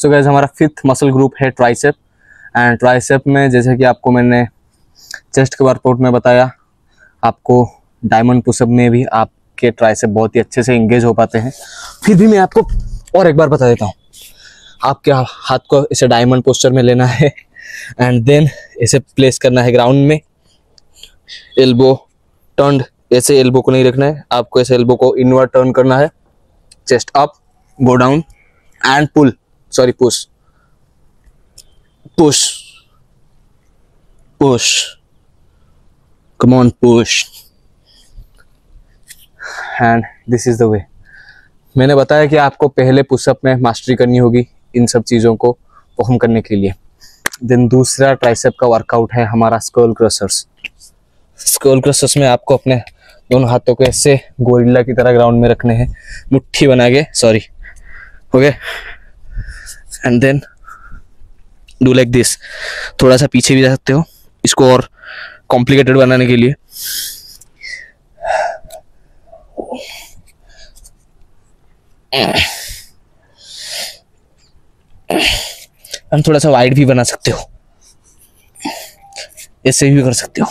सो guys हमारा fifth muscle group है tricep and tricep में जैसे कि आपको मैंने चेस्ट के वर्कआउट में बताया, आपको डायमंड पुशअप में भी आपके ट्राइसेप बहुत ही अच्छे से इंगेज हो पाते हैं। फिर भी मैं आपको और एक बार बता देता हूँ, आपके हाथ को इसे डायमंड पोस्टर में लेना है। एंड देन इसे प्लेस करना है ग्राउंड में। एल्बो टर्न ऐसे एल्बो को नहीं रखना है। आपको ऐसे एल्बो को इनवर्ट टर्न करना है। Chest up go down and pull sorry push push push come on push and this is the way मैंने बताया कि आपको पहले पुशअप में मास्टरी करनी होगी इन सब चीज़ों को परफॉर्म करने के लिए। देन दूसरा ट्राइसेप का वर्कआउट है हमारा स्कर्ल क्रसर्स स्कर्ल क्रसर्स में आपको अपने दोनों हाथों को ऐसे गोरिल्ला की तरह ग्राउंड में रखने हैं। मुट्ठी बना के sorry okay and then do like this थोड़ा सा पीछे भी जा सकते हो। इसको और कॉम्प्लिकेटेड बनाने के लिए। हम थोड़ा सा वाइड भी बना सकते हो। ऐसे भी कर सकते हो।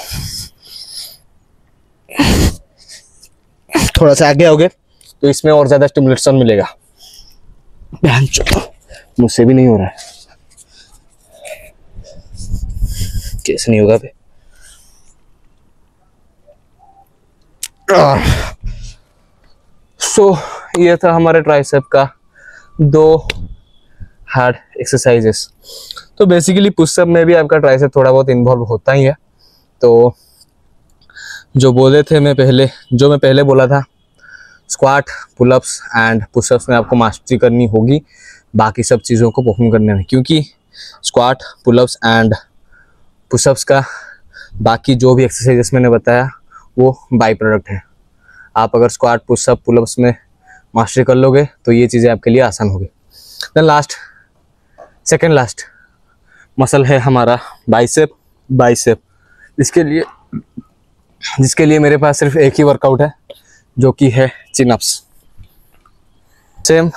थोड़ा सा आगे आओगे तो इसमें और ज़्यादा स्टिमुलेशन मिलेगा। मुझसे भी नहीं हो रहा है। कैसे नहीं होगा भाई सो so, ये था हमारे ट्राइसेप का दो हार्ड एक्सरसाइजेस तो बेसिकली पुशअप में भी आपका ट्राइसेप थोड़ा बहुत इन्वॉल्व होता ही है। तो जो बोले थे मैं पहले जो मैं पहले बोला था स्क्वाट पुलअप्स एंड पुशअप्स में आपको मास्टरी करनी होगी। बाकी सब चीज़ों को परफॉर्म करने में, क्योंकि स्क्वाट पुलअप्स एंड पुशअप्स का बाकी जो भी एक्सरसाइजेस मैंने बताया, वो बाई प्रोडक्ट है। आप अगर स्क्वाट पुशअप पुलअप्स में मास्टरी कर लोगे तो ये चीज़ें आपके लिए आसान होगी। Then last second last muscle है हमारा बाइसेप बाइसेप इसके लिए, जिसके लिए मेरे पास सिर्फ़ एक ही वर्कआउट है, जो कि है chinups same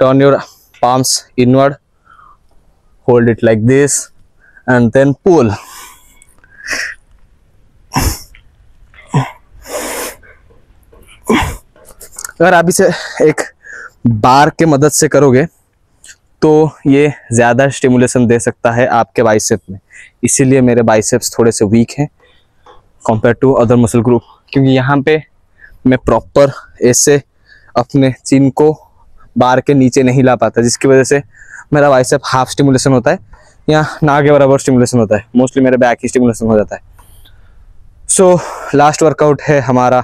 turn your palms inward, hold it like this, and then pull. अगर आप इसे एक बार के मदद से करोगे तो ये ज़्यादा स्टिमुलेशन दे सकता है आपके बाइसेप में। इसीलिए मेरे बाइसेप्स थोड़े से वीक हैं compare to other muscle group क्योंकि यहाँ पे मैं प्रॉपर ऐसे अपने चिन को बार के नीचे नहीं ला पाता जिसकी वजह से मेरा बाइसेप हाफ़ स्टिमुलेशन होता है या ना के बराबर स्टिमुलेशन होता है। मोस्टली मेरे बैक ही स्टिमुलेशन हो जाता है। सो लास्ट वर्कआउट है हमारा।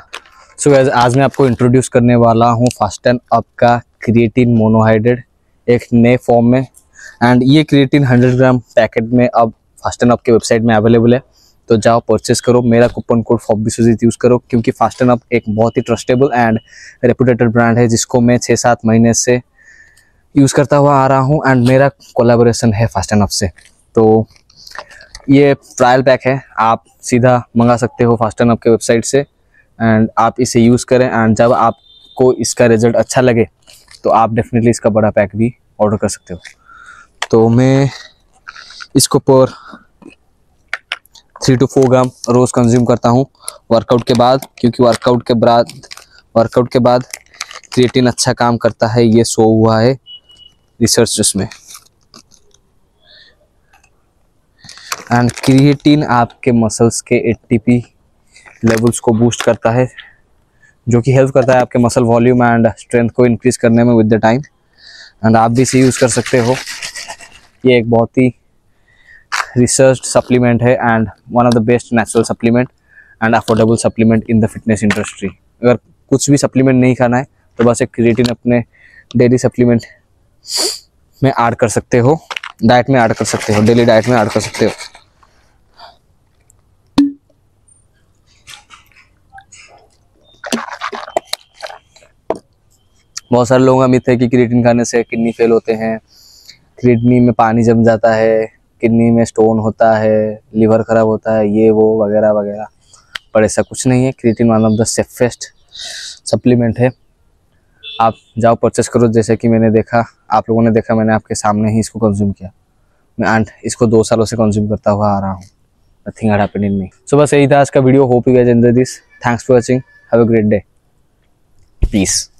सो so, आज मैं आपको इंट्रोड्यूस करने वाला हूँ फास्ट एंड अप का क्रिएटिन मोनोहाइड्रेट एक नए फॉर्म में। एंड ये क्रिएटिन 100 ग्राम पैकेट में अब फास्ट एंड अप के वेबसाइट में अवेलेबल है। तो जाओ परचेस करो। मेरा कूपन कोड फॉबी सुजीत यूज़ करो, क्योंकि फास्ट एंड अप एक बहुत ही ट्रस्टेबल एंड रेपुटेटेड ब्रांड है, जिसको मैं छः सात महीने से यूज़ करता हुआ आ रहा हूँ एंड मेरा कोलेबोरेशन है फास्ट एंड अप से। तो ये ट्रायल पैक है। आप सीधा मंगा सकते हो फास्ट एंड अप के वेबसाइट से एंड आप इसे यूज़ करें एंड जब आपको इसका रिज़ल्ट अच्छा लगे तो आप डेफिनेटली इसका बड़ा पैक भी ऑर्डर कर सकते हो। तो मैं इसको पर थ्री टू फोर ग्राम रोज़ कंज्यूम करता हूँ। वर्कआउट के बाद, क्योंकि वर्कआउट के बाद वर्कआउट के बाद क्रिएटिन अच्छा काम करता है, ये शो हुआ है रिसर्च उसमें। एंड क्रिएटिन आपके मसल्स के एटीपी लेवल्स को बूस्ट करता है, जो कि हेल्प करता है आपके मसल वॉल्यूम एंड स्ट्रेंथ को इंक्रीज करने में विद द टाइम एंड आप भी इसे यूज़ कर सकते हो। ये एक बहुत ही रिसर्च सप्लीमेंट है and one of the best natural supplement and affordable supplement in the fitness industry अगर कुछ भी सप्लीमेंट नहीं खाना है तो बस एक क्रिएटिन अपने डेली सप्लीमेंट में ऐड कर सकते हो डाइट में ऐड कर सकते हो डेली डाइट में ऐड कर सकते हो। बहुत सारे लोगों का मिथ है कि क्रिएटिन खाने से किडनी फेल होते हैं किडनी में पानी जम जाता है किडनी में स्टोन होता है लीवर खराब होता है, ये, वो, वगैरह वगैरह। पर ऐसा कुछ नहीं है creatine one of the safest supplement है। आप जाओ परचेस करो, जैसे कि मैंने देखा, आप लोगों ने देखा, मैंने आपके सामने ही इसको कंज्यूम किया। मैं आंट इसको दो सालों से कंज्यूम करता हुआ आ रहा हूँ। Nothing had happened in me so बस यही था आज का video hope you guys enjoy this thanks for watching have a great day peace